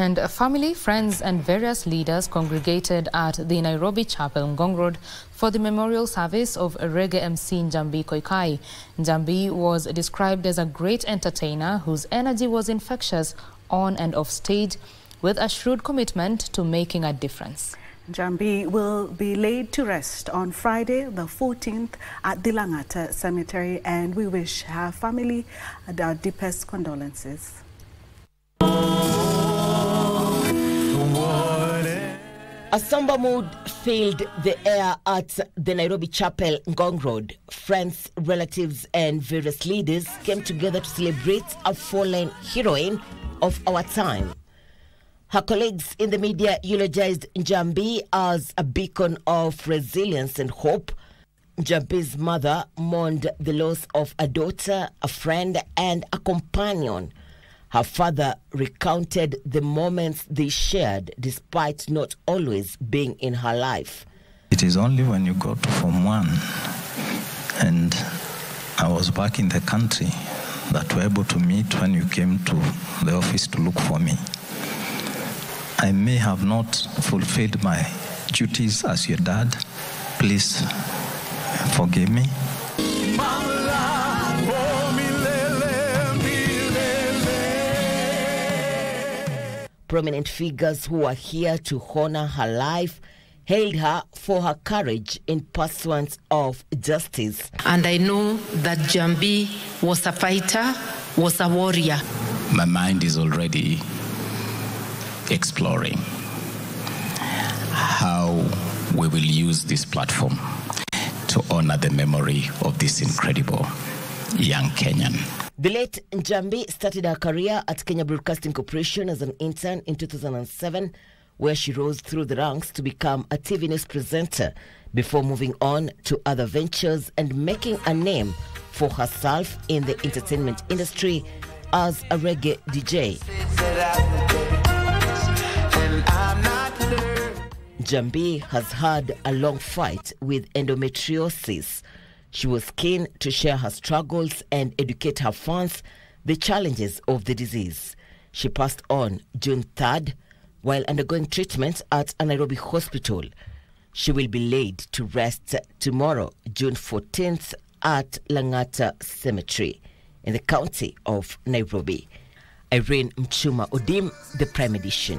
And family, friends, and various leaders congregated at the Nairobi Chapel, Ngong Road, for the memorial service of reggae MC Njambi Koikai. Njambi was described as a great entertainer whose energy was infectious on and off stage, with a shrewd commitment to making a difference. Njambi will be laid to rest on Friday, the 14th, at the Langata Cemetery, and we wish her family our deepest condolences. A somber mood filled the air at the Nairobi Chapel, Ngong Road. Friends, relatives, and various leaders came together to celebrate a fallen heroine of our time. Her colleagues in the media eulogized Njambi as a beacon of resilience and hope. Njambi's mother mourned the loss of a daughter, a friend, and a companion. Her father recounted the moments they shared despite not always being in her life. It is only when you go to Form 1 and I was back in the country that we were able to meet when you came to the office to look for me. I may have not fulfilled my duties as your dad. Please forgive me. Prominent figures who were here to honor her life hailed her for her courage in pursuance of justice. And I know that Njambi was a fighter, was a warrior. My mind is already exploring how we will use this platform to honor the memory of this incredible young Kenyan. The late Njambi started her career at Kenya Broadcasting Corporation as an intern in 2007, where she rose through the ranks to become a TV news presenter before moving on to other ventures and making a name for herself in the entertainment industry as a reggae DJ. Njambi has had a long fight with endometriosis. She was keen to share her struggles and educate her fans the challenges of the disease. She passed on June 3rd while undergoing treatment at a Nairobi hospital. She will be laid to rest tomorrow, June 14th, at Langata Cemetery in the county of Nairobi. Irene Mchuma Odim, the Prime Edition.